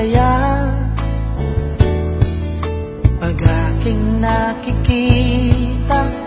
saya Pag aking nakikita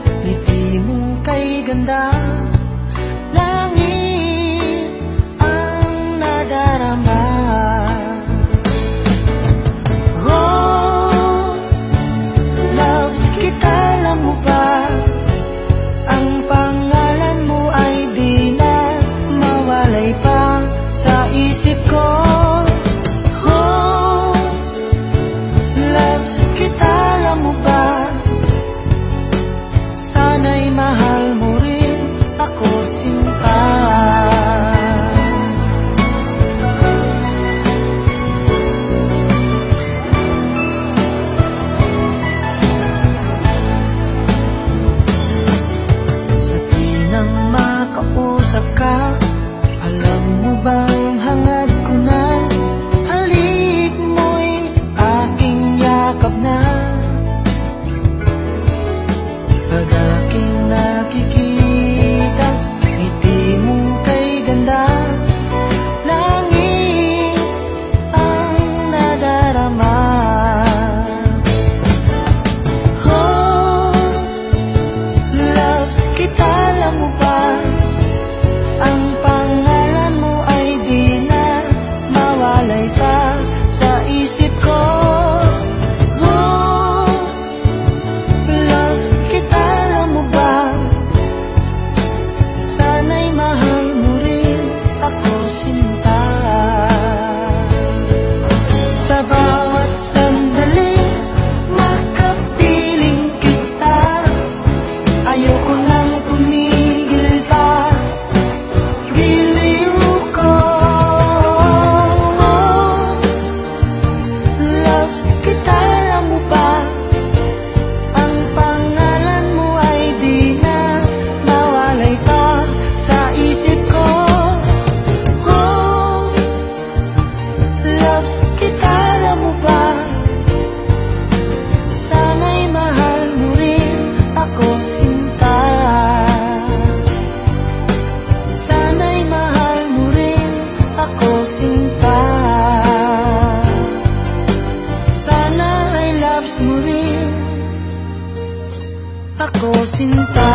kong sinta. Sana'y mahal mo rin ako sinta. Sana loves mo rin ako sinta.